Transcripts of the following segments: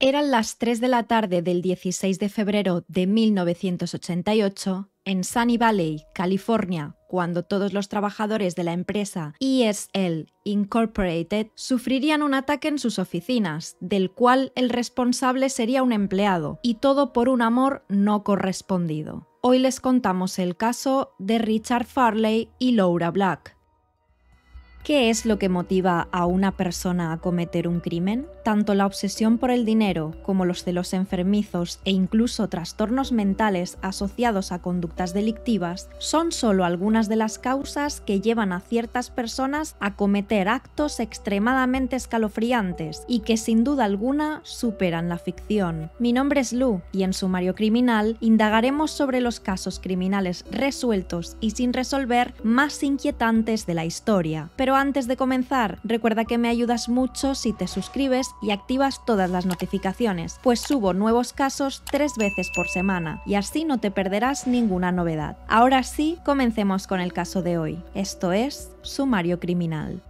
Eran las 3 de la tarde del 16 de febrero de 1988 en Sunny Valley, California, cuando todos los trabajadores de la empresa ESL Incorporated sufrirían un ataque en sus oficinas, del cual el responsable sería un empleado, y todo por un amor no correspondido. Hoy les contamos el caso de Richard Farley y Laura Black. ¿Qué es lo que motiva a una persona a cometer un crimen? Tanto la obsesión por el dinero como los celos enfermizos e incluso trastornos mentales asociados a conductas delictivas son solo algunas de las causas que llevan a ciertas personas a cometer actos extremadamente escalofriantes y que sin duda alguna superan la ficción. Mi nombre es Lu y en Sumario Criminal indagaremos sobre los casos criminales resueltos y sin resolver más inquietantes de la historia. Pero antes de comenzar, recuerda que me ayudas mucho si te suscribes y activas todas las notificaciones, pues subo nuevos casos tres veces por semana y así no te perderás ninguna novedad. Ahora sí, comencemos con el caso de hoy. Esto es Sumario Criminal.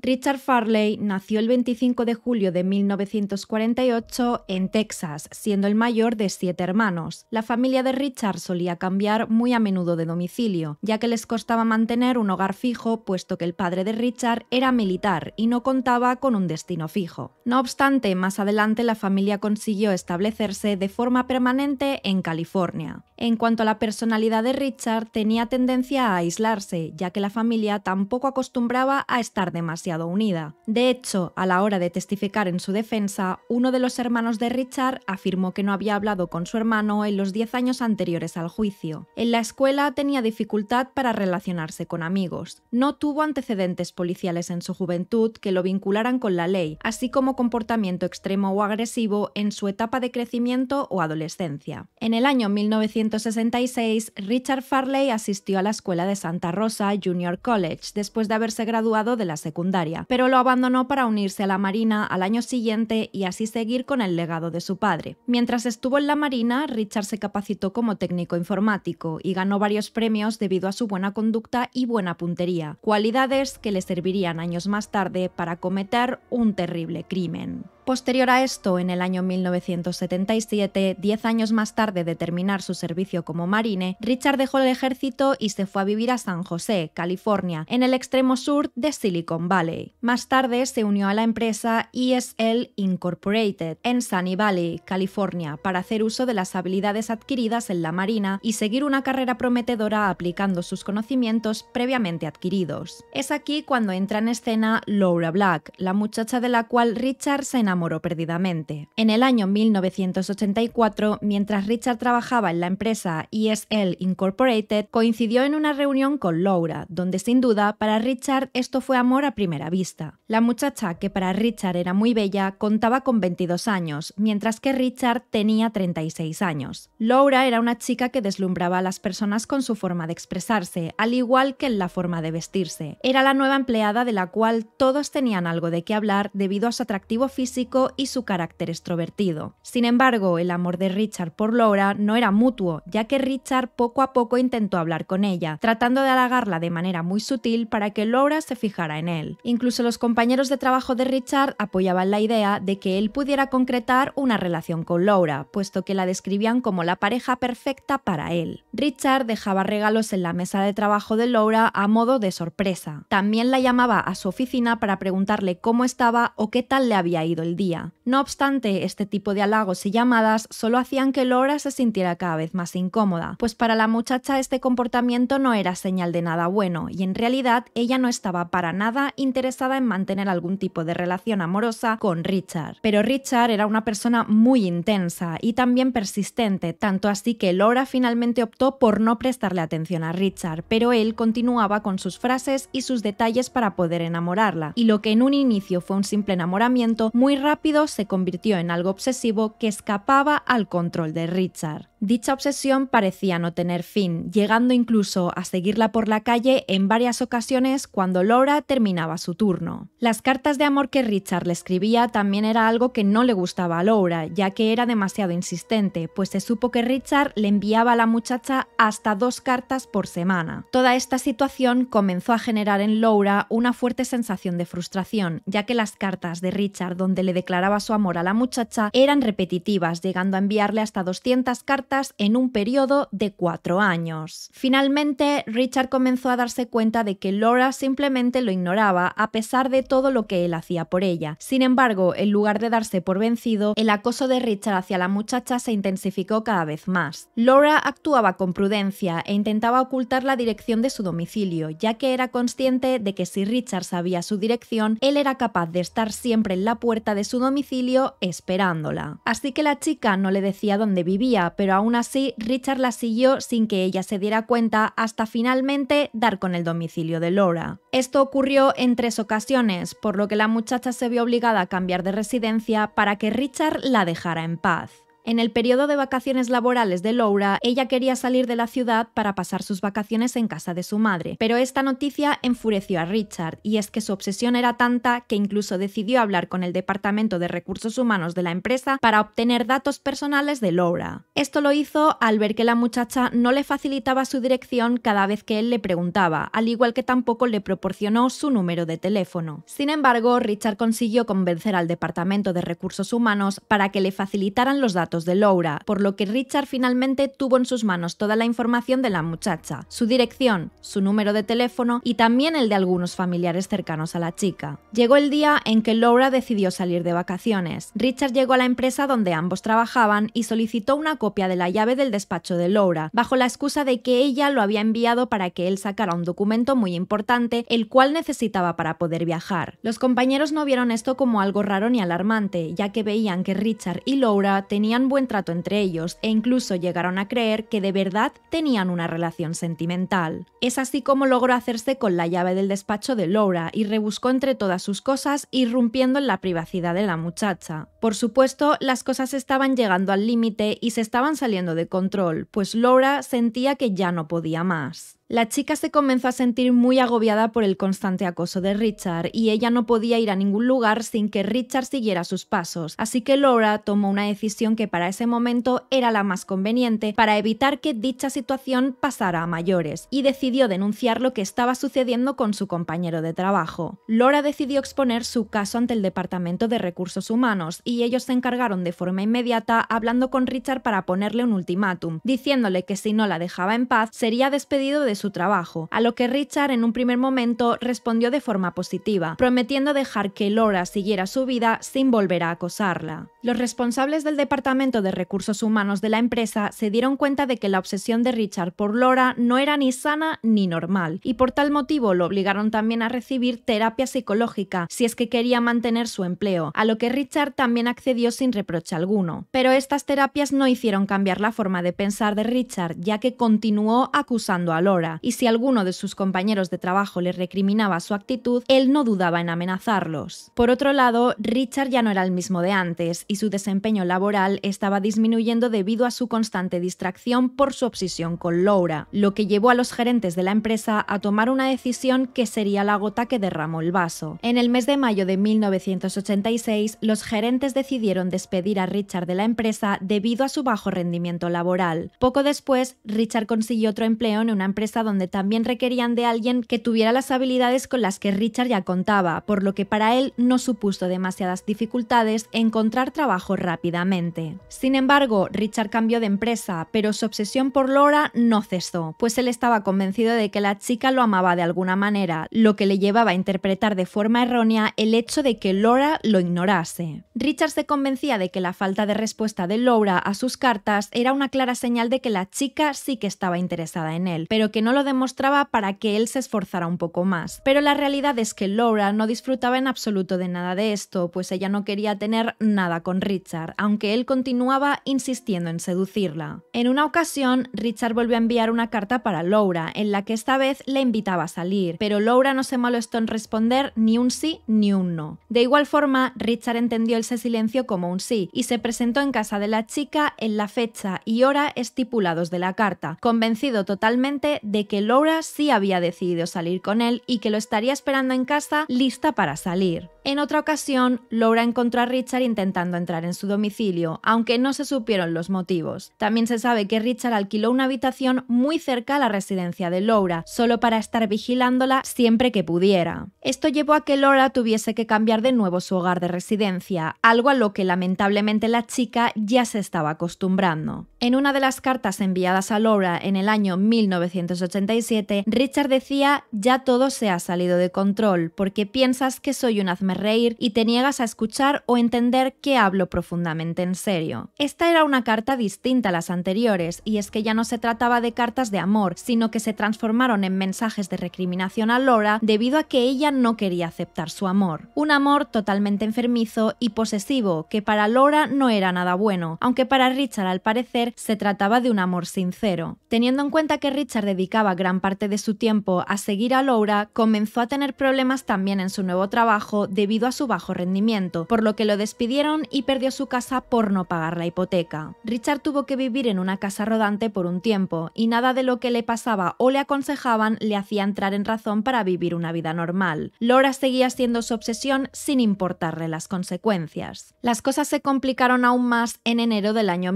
Richard Farley nació el 25 de julio de 1948 en Texas, siendo el mayor de siete hermanos. La familia de Richard solía cambiar muy a menudo de domicilio, ya que les costaba mantener un hogar fijo, puesto que el padre de Richard era militar y no contaba con un destino fijo. No obstante, más adelante la familia consiguió establecerse de forma permanente en California. En cuanto a la personalidad de Richard, tenía tendencia a aislarse, ya que la familia tampoco acostumbraba a estar demasiado unida. De hecho, a la hora de testificar en su defensa, uno de los hermanos de Richard afirmó que no había hablado con su hermano en los 10 años anteriores al juicio. En la escuela tenía dificultad para relacionarse con amigos. No tuvo antecedentes policiales en su juventud que lo vincularan con la ley, así como comportamiento extremo o agresivo en su etapa de crecimiento o adolescencia. En el año 1900 1966, Richard Farley asistió a la escuela de Santa Rosa Junior College después de haberse graduado de la secundaria, pero lo abandonó para unirse a la Marina al año siguiente y así seguir con el legado de su padre. Mientras estuvo en la Marina, Richard se capacitó como técnico informático y ganó varios premios debido a su buena conducta y buena puntería, cualidades que le servirían años más tarde para cometer un terrible crimen. Posterior a esto, en el año 1977, diez años más tarde de terminar su servicio como marine, Richard dejó el ejército y se fue a vivir a San José, California, en el extremo sur de Silicon Valley. Más tarde se unió a la empresa ESL Incorporated en Sunny Valley, California, para hacer uso de las habilidades adquiridas en la marina y seguir una carrera prometedora aplicando sus conocimientos previamente adquiridos. Es aquí cuando entra en escena Laura Black, la muchacha de la cual Richard se enamoró enamoró perdidamente. En el año 1984, mientras Richard trabajaba en la empresa ESL Incorporated, coincidió en una reunión con Laura, donde sin duda para Richard esto fue amor a primera vista. La muchacha, que para Richard era muy bella, contaba con 22 años, mientras que Richard tenía 36 años. Laura era una chica que deslumbraba a las personas con su forma de expresarse, al igual que en la forma de vestirse. Era la nueva empleada de la cual todos tenían algo de qué hablar debido a su atractivo físico y su carácter extrovertido. Sin embargo, el amor de Richard por Laura no era mutuo, ya que Richard poco a poco intentó hablar con ella, tratando de halagarla de manera muy sutil para que Laura se fijara en él. Incluso los compañeros de trabajo de Richard apoyaban la idea de que él pudiera concretar una relación con Laura, puesto que la describían como la pareja perfecta para él. Richard dejaba regalos en la mesa de trabajo de Laura a modo de sorpresa. También la llamaba a su oficina para preguntarle cómo estaba o qué tal le había ido día. No obstante, este tipo de halagos y llamadas solo hacían que Laura se sintiera cada vez más incómoda, pues para la muchacha este comportamiento no era señal de nada bueno y en realidad ella no estaba para nada interesada en mantener algún tipo de relación amorosa con Richard. Pero Richard era una persona muy intensa y también persistente, tanto así que Laura finalmente optó por no prestarle atención a Richard, pero él continuaba con sus frases y sus detalles para poder enamorarla, y lo que en un inicio fue un simple enamoramiento, muy rápido se convirtió en algo obsesivo que escapaba al control de Richard. Dicha obsesión parecía no tener fin, llegando incluso a seguirla por la calle en varias ocasiones cuando Laura terminaba su turno. Las cartas de amor que Richard le escribía también era algo que no le gustaba a Laura, ya que era demasiado insistente, pues se supo que Richard le enviaba a la muchacha hasta dos cartas por semana. Toda esta situación comenzó a generar en Laura una fuerte sensación de frustración, ya que las cartas de Richard donde le declaraba su amor a la muchacha eran repetitivas, llegando a enviarle hasta 200 cartas en un periodo de cuatro años. Finalmente, Richard comenzó a darse cuenta de que Laura simplemente lo ignoraba a pesar de todo lo que él hacía por ella. Sin embargo, en lugar de darse por vencido, el acoso de Richard hacia la muchacha se intensificó cada vez más. Laura actuaba con prudencia e intentaba ocultar la dirección de su domicilio, ya que era consciente de que si Richard sabía su dirección, él era capaz de estar siempre en la puerta de su domicilio esperándola. Así que la chica no le decía dónde vivía, pero aún así Richard la siguió sin que ella se diera cuenta hasta finalmente dar con el domicilio de Laura. Esto ocurrió en tres ocasiones, por lo que la muchacha se vio obligada a cambiar de residencia para que Richard la dejara en paz. En el periodo de vacaciones laborales de Laura, ella quería salir de la ciudad para pasar sus vacaciones en casa de su madre, pero esta noticia enfureció a Richard, y es que su obsesión era tanta que incluso decidió hablar con el Departamento de Recursos Humanos de la empresa para obtener datos personales de Laura. Esto lo hizo al ver que la muchacha no le facilitaba su dirección cada vez que él le preguntaba, al igual que tampoco le proporcionó su número de teléfono. Sin embargo, Richard consiguió convencer al Departamento de Recursos Humanos para que le facilitaran los datos de Laura, por lo que Richard finalmente tuvo en sus manos toda la información de la muchacha, su dirección, su número de teléfono y también el de algunos familiares cercanos a la chica. Llegó el día en que Laura decidió salir de vacaciones. Richard llegó a la empresa donde ambos trabajaban y solicitó una copia de la llave del despacho de Laura, bajo la excusa de que ella lo había enviado para que él sacara un documento muy importante, el cual necesitaba para poder viajar. Los compañeros no vieron esto como algo raro ni alarmante, ya que veían que Richard y Laura tenían buen trato entre ellos e incluso llegaron a creer que de verdad tenían una relación sentimental. Es así como logró hacerse con la llave del despacho de Laura y rebuscó entre todas sus cosas, irrumpiendo en la privacidad de la muchacha. Por supuesto, las cosas estaban llegando al límite y se estaban saliendo de control, pues Laura sentía que ya no podía más. La chica se comenzó a sentir muy agobiada por el constante acoso de Richard y ella no podía ir a ningún lugar sin que Richard siguiera sus pasos, así que Laura tomó una decisión que para ese momento era la más conveniente para evitar que dicha situación pasara a mayores y decidió denunciar lo que estaba sucediendo con su compañero de trabajo. Laura decidió exponer su caso ante el Departamento de Recursos Humanos y ellos se encargaron de forma inmediata hablando con Richard para ponerle un ultimátum, diciéndole que si no la dejaba en paz sería despedido de su trabajo, a lo que Richard en un primer momento respondió de forma positiva, prometiendo dejar que Laura siguiera su vida sin volver a acosarla. Los responsables del Departamento de Recursos Humanos de la empresa se dieron cuenta de que la obsesión de Richard por Laura no era ni sana ni normal, y por tal motivo lo obligaron también a recibir terapia psicológica si es que quería mantener su empleo, a lo que Richard también accedió sin reproche alguno. Pero estas terapias no hicieron cambiar la forma de pensar de Richard, ya que continuó acusando a Laura, y si alguno de sus compañeros de trabajo le recriminaba su actitud, él no dudaba en amenazarlos. Por otro lado, Richard ya no era el mismo de antes y su desempeño laboral estaba disminuyendo debido a su constante distracción por su obsesión con Laura, lo que llevó a los gerentes de la empresa a tomar una decisión que sería la gota que derramó el vaso. En el mes de mayo de 1986, los gerentes decidieron despedir a Richard de la empresa debido a su bajo rendimiento laboral. Poco después, Richard consiguió otro empleo en una empresa donde también requerían de alguien que tuviera las habilidades con las que Richard ya contaba, por lo que para él no supuso demasiadas dificultades encontrar trabajo rápidamente. Sin embargo, Richard cambió de empresa, pero su obsesión por Laura no cesó, pues él estaba convencido de que la chica lo amaba de alguna manera, lo que le llevaba a interpretar de forma errónea el hecho de que Laura lo ignorase. Richard se convencía de que la falta de respuesta de Laura a sus cartas era una clara señal de que la chica sí que estaba interesada en él, pero que no lo demostraba para que él se esforzara un poco más. Pero la realidad es que Laura no disfrutaba en absoluto de nada de esto, pues ella no quería tener nada con Richard, aunque él continuaba insistiendo en seducirla. En una ocasión, Richard volvió a enviar una carta para Laura, en la que esta vez le invitaba a salir, pero Laura no se molestó en responder ni un sí ni un no. De igual forma, Richard entendió ese silencio como un sí y se presentó en casa de la chica en la fecha y hora estipulados de la carta, convencido totalmente de que Laura sí había decidido salir con él y que lo estaría esperando en casa lista para salir. En otra ocasión, Laura encontró a Richard intentando entrar en su domicilio, aunque no se supieron los motivos. También se sabe que Richard alquiló una habitación muy cerca a la residencia de Laura, solo para estar vigilándola siempre que pudiera. Esto llevó a que Laura tuviese que cambiar de nuevo su hogar de residencia, algo a lo que lamentablemente la chica ya se estaba acostumbrando. En una de las cartas enviadas a Laura en el año 1987, Richard decía, ya todo se ha salido de control, porque piensas que soy un hazme reír y te niegas a escuchar o entender que hablo profundamente en serio. Esta era una carta distinta a las anteriores, y es que ya no se trataba de cartas de amor, sino que se transformaron en mensajes de recriminación a Laura debido a que ella no quería aceptar su amor. Un amor totalmente enfermizo y posesivo, que para Laura no era nada bueno, aunque para Richard al parecer se trataba de un amor sincero. Teniendo en cuenta que Richard dedicaba gran parte de su tiempo a seguir a Laura, comenzó a tener problemas también en su nuevo trabajo debido a su bajo rendimiento, por lo que lo despidieron y perdió su casa por no pagar la hipoteca. Richard tuvo que vivir en una casa rodante por un tiempo, y nada de lo que le pasaba o le aconsejaban le hacía entrar en razón para vivir una vida normal. Laura seguía siendo su obsesión sin importarle las consecuencias. Las cosas se complicaron aún más en enero del año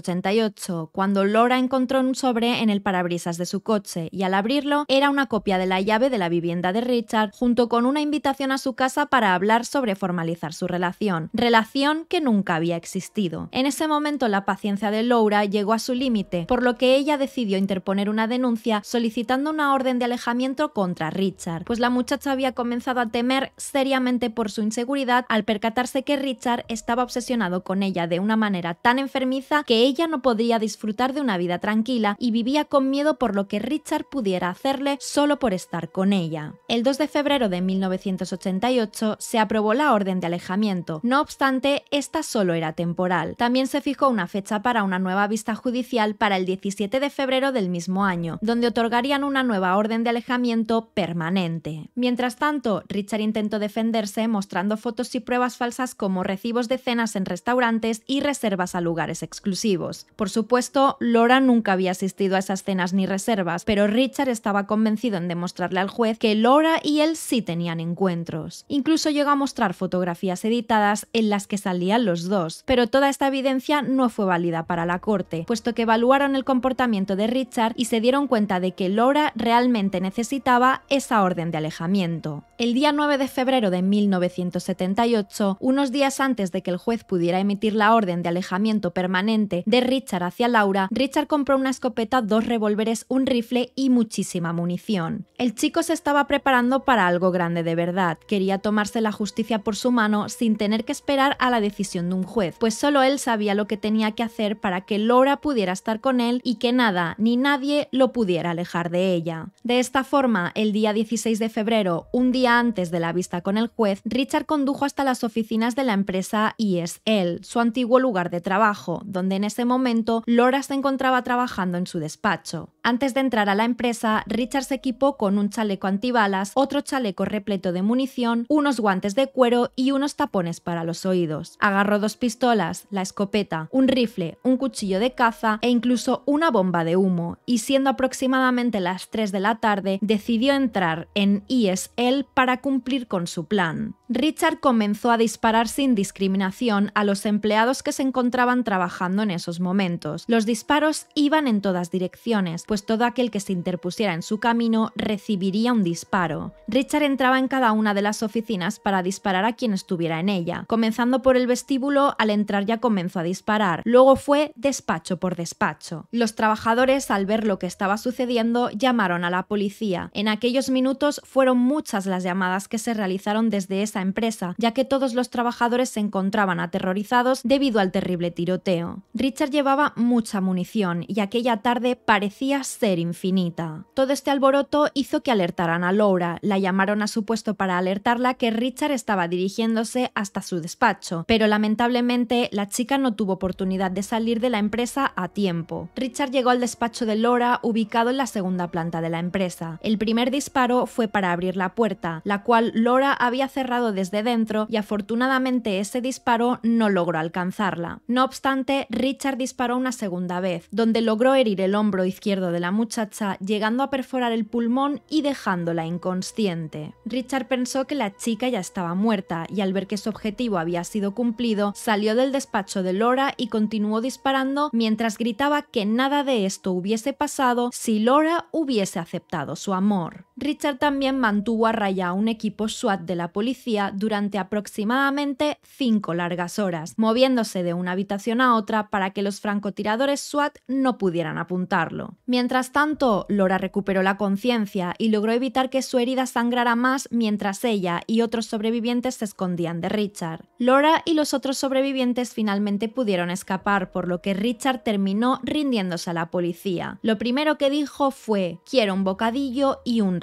1988, cuando Laura encontró un sobre en el parabrisas de su coche y al abrirlo era una copia de la llave de la vivienda de Richard junto con una invitación a su casa para hablar sobre formalizar su relación, relación que nunca había existido. En ese momento la paciencia de Laura llegó a su límite, por lo que ella decidió interponer una denuncia solicitando una orden de alejamiento contra Richard, pues la muchacha había comenzado a temer seriamente por su inseguridad al percatarse que Richard estaba obsesionado con ella de una manera tan enfermiza que ella no podría disfrutar de una vida tranquila y vivía con miedo por lo que Richard pudiera hacerle solo por estar con ella. El 2 de febrero de 1988 se aprobó la orden de alejamiento, no obstante, esta solo era temporal. También se fijó una fecha para una nueva vista judicial para el 17 de febrero del mismo año, donde otorgarían una nueva orden de alejamiento permanente. Mientras tanto, Richard intentó defenderse mostrando fotos y pruebas falsas como recibos de cenas en restaurantes y reservas a lugares exclusivos. Por supuesto, Laura nunca había asistido a esas cenas ni reservas, pero Richard estaba convencido en demostrarle al juez que Laura y él sí tenían encuentros. Incluso llegó a mostrar fotografías editadas en las que salían los dos, pero toda esta evidencia no fue válida para la corte, puesto que evaluaron el comportamiento de Richard y se dieron cuenta de que Laura realmente necesitaba esa orden de alejamiento. El día 9 de febrero de 1978, unos días antes de que el juez pudiera emitir la orden de alejamiento permanente de Richard hacia Laura, Richard compró una escopeta, dos revólveres, un rifle y muchísima munición. El chico se estaba preparando para algo grande de verdad, quería tomarse la justicia por su mano sin tener que esperar a la decisión de un juez, pues solo él sabía lo que tenía que hacer para que Laura pudiera estar con él y que nada ni nadie lo pudiera alejar de ella. De esta forma, el día 16 de febrero, un día antes de la vista con el juez, Richard condujo hasta las oficinas de la empresa ESL, su antiguo lugar de trabajo, donde en ese momento Laura se encontraba trabajando en su despacho. Antes de entrar a la empresa, Richard se equipó con un chaleco antibalas, otro chaleco repleto de munición, unos guantes de cuero y unos tapones para los oídos. Agarró dos pistolas, la escopeta, un rifle, un cuchillo de caza e incluso una bomba de humo, y siendo aproximadamente las 3 de la tarde, decidió entrar en ESL para cumplir con su plan. Richard comenzó a disparar sin discriminación a los empleados que se encontraban trabajando en esos momentos. Los disparos iban en todas direcciones, pues todo aquel que se interpusiera en su camino recibiría un disparo. Richard entraba en cada una de las oficinas para disparar a quien estuviera en ella. Comenzando por el vestíbulo, al entrar ya comenzó a disparar. Luego fue despacho por despacho. Los trabajadores, al ver lo que estaba sucediendo, llamaron a la policía. En aquellos minutos fueron muchas las llamadas que se realizaron desde esa empresa, ya que todos los trabajadores se encontraban aterrorizados debido al terrible tiroteo. Richard llevaba mucha munición y aquella tarde parecía ser infinita. Todo este alboroto hizo que alertaran a Laura, la llamaron a su puesto para alertarla que Richard estaba dirigiéndose hasta su despacho, pero lamentablemente la chica no tuvo oportunidad de salir de la empresa a tiempo. Richard llegó al despacho de Laura ubicado en la segunda planta de la empresa. El primer disparo fue para abrir la puerta, la cual Laura había cerrado desde dentro y afortunadamente ese disparo no logró alcanzarla. No obstante, Richard Richard disparó una segunda vez, donde logró herir el hombro izquierdo de la muchacha, llegando a perforar el pulmón y dejándola inconsciente. Richard pensó que la chica ya estaba muerta y al ver que su objetivo había sido cumplido, salió del despacho de Laura y continuó disparando mientras gritaba que nada de esto hubiese pasado si Laura hubiese aceptado su amor. Richard también mantuvo a raya a un equipo SWAT de la policía durante aproximadamente cinco largas horas, moviéndose de una habitación a otra para que los francotiradores SWAT no pudieran apuntarlo. Mientras tanto, Laura recuperó la conciencia y logró evitar que su herida sangrara más mientras ella y otros sobrevivientes se escondían de Richard. Laura y los otros sobrevivientes finalmente pudieron escapar, por lo que Richard terminó rindiéndose a la policía. Lo primero que dijo fue, quiero un bocadillo y un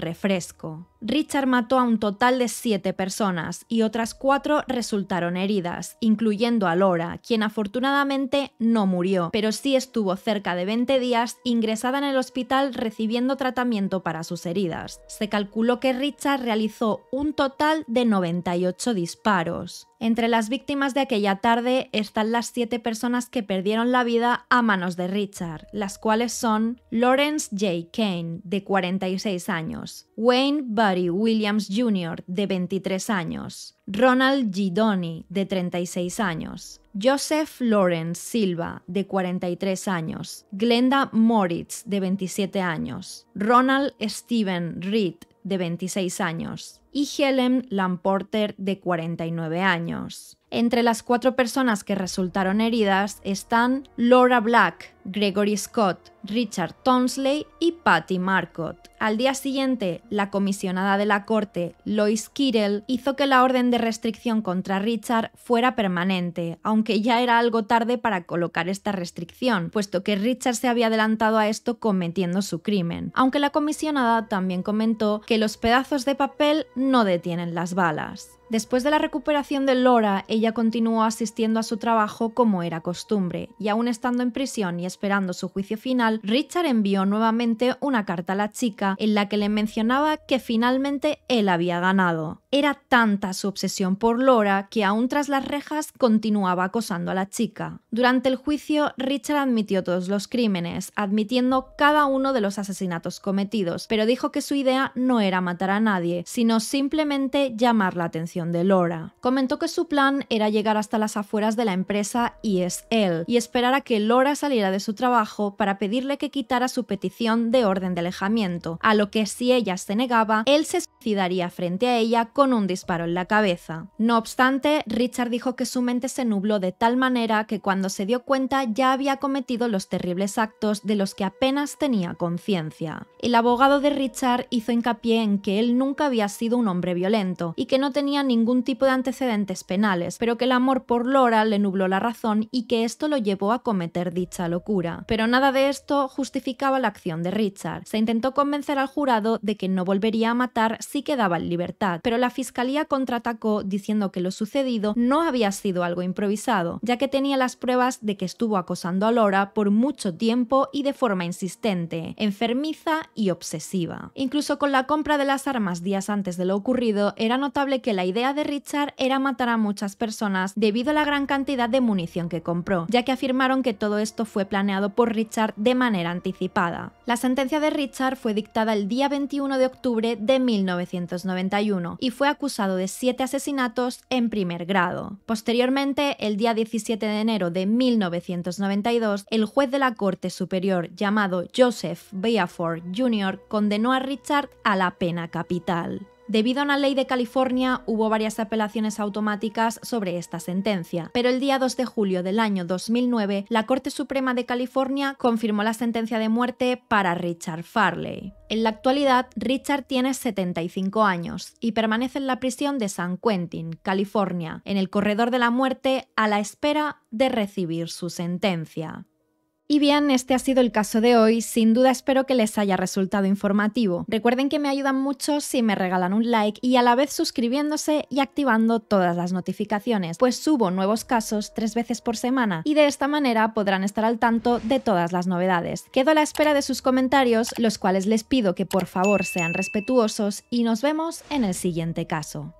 Richard mató a un total de siete personas y otras cuatro resultaron heridas, incluyendo a Laura, quien afortunadamente no murió, pero sí estuvo cerca de 20 días ingresada en el hospital recibiendo tratamiento para sus heridas. Se calculó que Richard realizó un total de 98 disparos. Entre las víctimas de aquella tarde están las siete personas que perdieron la vida a manos de Richard, las cuales son Lawrence J. Kane, de 46 años, Wayne Buddy Williams Jr., de 23 años, Ronald Gidoni, de 36 años, Joseph Lawrence Silva, de 43 años, Glenda Moritz, de 27 años, Ronald Steven Reed, de 26 años, y Helen Lamporter, de 49 años. Entre las cuatro personas que resultaron heridas están Laura Black, Gregory Scott, Richard Tonsley y Patty Marcott. Al día siguiente, la comisionada de la corte, Lois Kittle, hizo que la orden de restricción contra Richard fuera permanente, aunque ya era algo tarde para colocar esta restricción, puesto que Richard se había adelantado a esto cometiendo su crimen. Aunque la comisionada también comentó que los pedazos de papel no detienen las balas. Después de la recuperación de Laura, ella continuó asistiendo a su trabajo como era costumbre, y aún estando en prisión y esperando su juicio final, Richard envió nuevamente una carta a la chica en la que le mencionaba que finalmente él había ganado. Era tanta su obsesión por Laura que aún tras las rejas continuaba acosando a la chica. Durante el juicio, Richard admitió todos los crímenes, admitiendo cada uno de los asesinatos cometidos, pero dijo que su idea no era matar a nadie, sino simplemente llamar la atención de Laura. Comentó que su plan era llegar hasta las afueras de la empresa ESL y esperar a que Laura saliera de su trabajo para pedirle que quitara su petición de orden de alejamiento, a lo que si ella se negaba, él se suicidaría frente a ella con un disparo en la cabeza. No obstante, Richard dijo que su mente se nubló de tal manera que cuando se dio cuenta ya había cometido los terribles actos de los que apenas tenía conciencia. El abogado de Richard hizo hincapié en que él nunca había sido un hombre violento y que no tenía ningún tipo de antecedentes penales, pero que el amor por Laura le nubló la razón y que esto lo llevó a cometer dicha locura. Pero nada de esto justificaba la acción de Richard. Se intentó convencer al jurado de que no volvería a matar si quedaba en libertad, pero la fiscalía contraatacó diciendo que lo sucedido no había sido algo improvisado, ya que tenía las pruebas de que estuvo acosando a Laura por mucho tiempo y de forma insistente, enfermiza y obsesiva. Incluso con la compra de las armas días antes de lo ocurrido, era notable que la idea idea de Richard era matar a muchas personas debido a la gran cantidad de munición que compró, ya que afirmaron que todo esto fue planeado por Richard de manera anticipada. La sentencia de Richard fue dictada el día 21 de octubre de 1991 y fue acusado de siete asesinatos en primer grado. Posteriormente, el día 17 de enero de 1992, el juez de la Corte Superior llamado Joseph Beaford Jr. condenó a Richard a la pena capital. Debido a una ley de California, hubo varias apelaciones automáticas sobre esta sentencia, pero el día 2 de julio del año 2009, la Corte Suprema de California confirmó la sentencia de muerte para Richard Farley. En la actualidad, Richard tiene 75 años y permanece en la prisión de San Quentin, California, en el corredor de la muerte a la espera de recibir su sentencia. Y bien, este ha sido el caso de hoy. Sin duda espero que les haya resultado informativo. Recuerden que me ayudan mucho si me regalan un like y a la vez suscribiéndose y activando todas las notificaciones, pues subo nuevos casos tres veces por semana y de esta manera podrán estar al tanto de todas las novedades. Quedo a la espera de sus comentarios, los cuales les pido que por favor sean respetuosos y nos vemos en el siguiente caso.